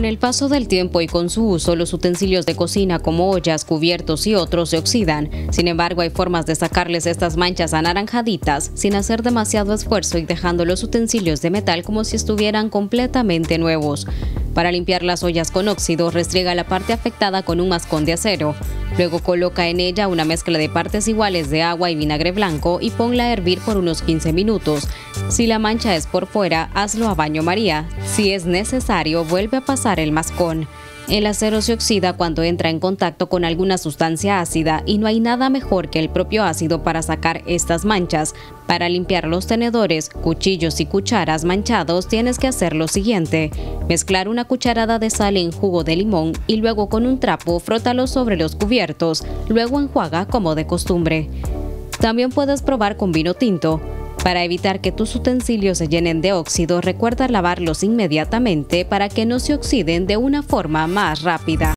Con el paso del tiempo y con su uso, los utensilios de cocina como ollas, cubiertos y otros se oxidan. Sin embargo, hay formas de sacarles estas manchas anaranjaditas sin hacer demasiado esfuerzo y dejando los utensilios de metal como si estuvieran completamente nuevos. Para limpiar las ollas con óxido, restriega la parte afectada con un mascón de acero. Luego coloca en ella una mezcla de partes iguales de agua y vinagre blanco y ponla a hervir por unos 15 minutos. Si la mancha es por fuera, hazlo a baño María. Si es necesario, vuelve a pasar el mascón. El acero se oxida cuando entra en contacto con alguna sustancia ácida y no hay nada mejor que el propio ácido para sacar estas manchas. Para limpiar los tenedores, cuchillos y cucharas manchados tienes que hacer lo siguiente. Mezclar una cucharada de sal en jugo de limón y luego con un trapo frótalo sobre los cubiertos, luego enjuaga como de costumbre. También puedes probar con vino tinto. Para evitar que tus utensilios se llenen de óxido, recuerda lavarlos inmediatamente para que no se oxiden de una forma más rápida.